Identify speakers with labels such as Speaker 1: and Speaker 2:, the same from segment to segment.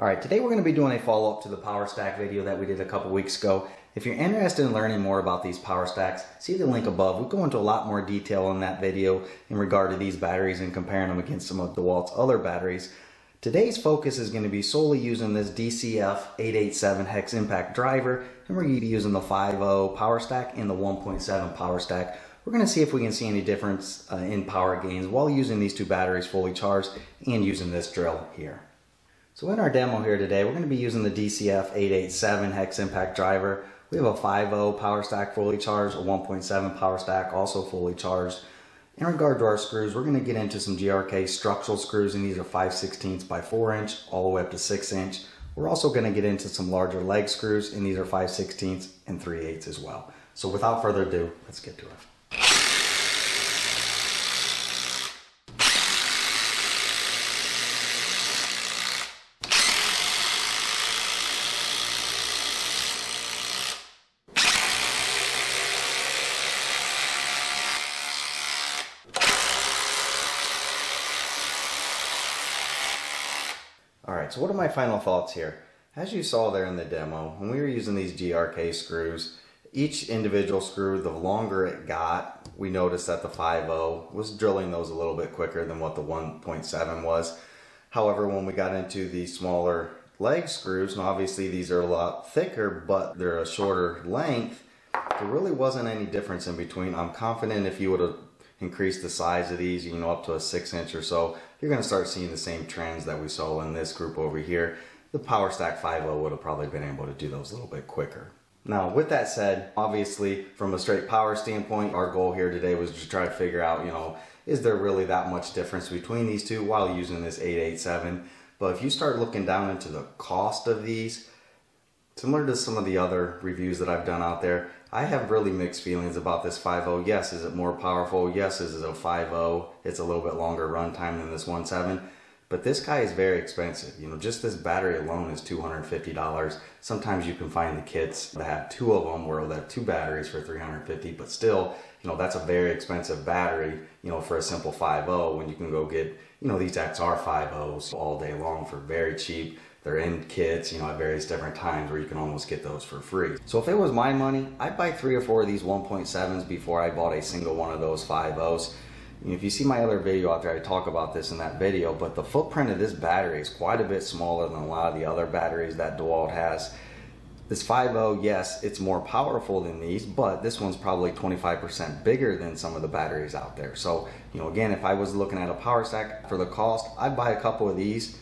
Speaker 1: All right, today we're going to be doing a follow-up to the power stack video that we did a couple weeks ago. If you're interested in learning more about these power stacks, see the link above. We go into a lot more detail in that video in regard to these batteries and comparing them against some of DeWalt's other batteries. Today's focus is going to be solely using this DCF 887 hex impact driver, and we're going to be using the 5.0 power stack and the 1.7 power stack. We're going to see if we can see any difference uh, in power gains while using these two batteries fully charged and using this drill here. So in our demo here today, we're going to be using the DCF 887 hex impact driver. We have a 5.0 power stack fully charged, a 1.7 power stack also fully charged. In regard to our screws, we're going to get into some GRK structural screws, and these are 5 16 by 4 inch, all the way up to 6 inch. We're also going to get into some larger leg screws, and these are 5 16 and 3 8 as well. So without further ado, let's get to it. All right, so what are my final thoughts here? As you saw there in the demo, when we were using these GRK screws, each individual screw, the longer it got, we noticed that the 5.0 was drilling those a little bit quicker than what the 1.7 was. However, when we got into the smaller leg screws, and obviously these are a lot thicker, but they're a shorter length, there really wasn't any difference in between. I'm confident if you would have increased the size of these, you know, up to a six inch or so, you're going to start seeing the same trends that we saw in this group over here. The Power Stack 5.0 would have probably been able to do those a little bit quicker. Now, with that said, obviously, from a straight power standpoint, our goal here today was to try to figure out, you know, is there really that much difference between these two while using this 887? But if you start looking down into the cost of these, similar to some of the other reviews that I've done out there, I have really mixed feelings about this 5.0. Yes, is it more powerful? Yes, is it a 5.0? It's a little bit longer runtime than this 1.7. But this guy is very expensive. You know, just this battery alone is $250. Sometimes you can find the kits that have two of them where they have two batteries for 350 but still, you know, that's a very expensive battery, you know, for a simple 5.0 when you can go get, you know, these XR 5.0s all day long for very cheap. They're in kits, you know, at various different times where you can almost get those for free. So if it was my money, I'd buy three or four of these 1.7s before I bought a single one of those 5.0s. If you see my other video out there, I talk about this in that video, but the footprint of this battery is quite a bit smaller than a lot of the other batteries that DeWalt has. This 5.0, yes, it's more powerful than these, but this one's probably 25% bigger than some of the batteries out there. So, you know, again, if I was looking at a power stack for the cost, I'd buy a couple of these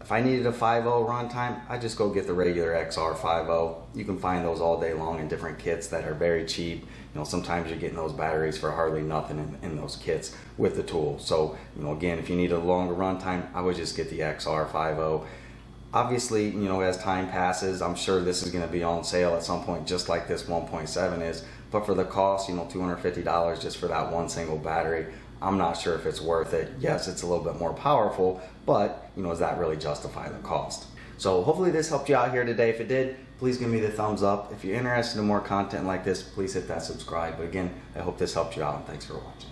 Speaker 1: if I needed a 5.0 runtime, I just go get the regular XR 5.0. You can find those all day long in different kits that are very cheap. You know, sometimes you're getting those batteries for hardly nothing in, in those kits with the tool. So, you know, again, if you need a longer runtime, I would just get the XR 5.0. Obviously, you know, as time passes, I'm sure this is going to be on sale at some point, just like this 1.7 is. But for the cost, you know, $250 just for that one single battery, I'm not sure if it's worth it. Yes, it's a little bit more powerful, but you know, does that really justify the cost? So hopefully this helped you out here today. If it did, please give me the thumbs up. If you're interested in more content like this, please hit that subscribe. But again, I hope this helped you out and thanks for watching.